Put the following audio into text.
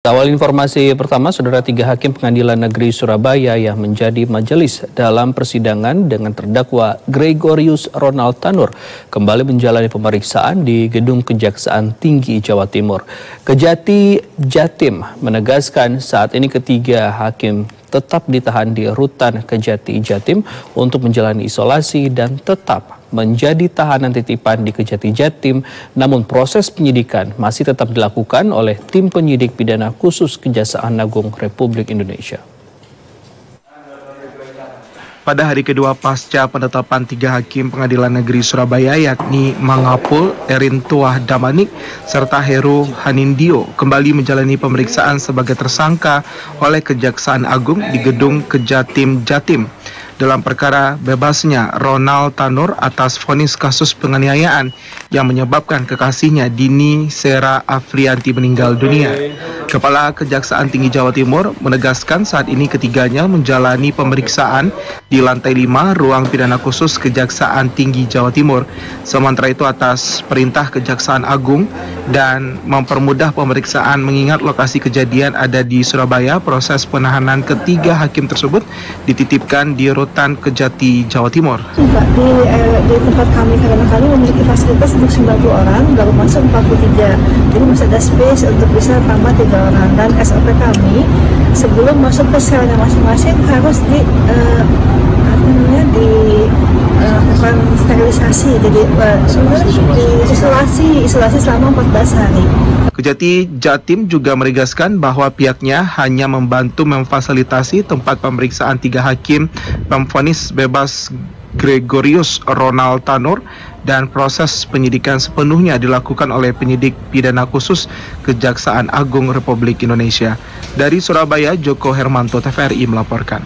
Awal informasi pertama, saudara tiga hakim pengadilan negeri Surabaya yang menjadi majelis dalam persidangan dengan terdakwa Gregorius Ronald Tanur kembali menjalani pemeriksaan di Gedung Kejaksaan Tinggi Jawa Timur. Kejati Jatim menegaskan saat ini ketiga hakim tetap ditahan di rutan Kejati Jatim untuk menjalani isolasi dan tetap menjadi tahanan titipan di Kejati Jatim, namun proses penyidikan masih tetap dilakukan oleh tim penyidik pidana khusus Kejaksaan Agung Republik Indonesia. Pada hari kedua pasca penetapan tiga hakim pengadilan negeri Surabaya yakni Mangapul, Erin Tuah Damanik, serta Heru Hanindio kembali menjalani pemeriksaan sebagai tersangka oleh Kejaksaan Agung di gedung Kejatim Jatim dalam perkara bebasnya Ronald Tanur atas vonis kasus penganiayaan yang menyebabkan kekasihnya Dini Sera Afrianti meninggal dunia. Kepala Kejaksaan Tinggi Jawa Timur menegaskan saat ini ketiganya menjalani pemeriksaan di lantai 5 Ruang Pidana Khusus Kejaksaan Tinggi Jawa Timur. Sementara itu atas perintah Kejaksaan Agung dan mempermudah pemeriksaan mengingat lokasi kejadian ada di Surabaya, proses penahanan ketiga hakim tersebut dititipkan di Rutan Kejati Jawa Timur. Di, eh, di tempat kami karena kami memiliki fasilitas untuk 90 orang, baru masuk 43. Jadi masih ada space untuk bisa tambah 3 dan SOP kami sebelum masuk ke selnya masing-masing harus di uh, namanya di uh, sterilisasi. Jadi eh, uh, di isolasi isolasi selama 14 hari. Kejati Jatim juga meregaskan bahwa pihaknya hanya membantu memfasilitasi tempat pemeriksaan tiga hakim. Pemfonis bebas Gregorius Ronald Tanur dan proses penyidikan sepenuhnya dilakukan oleh penyidik pidana khusus Kejaksaan Agung Republik Indonesia. Dari Surabaya, Joko Hermanto TVRI melaporkan.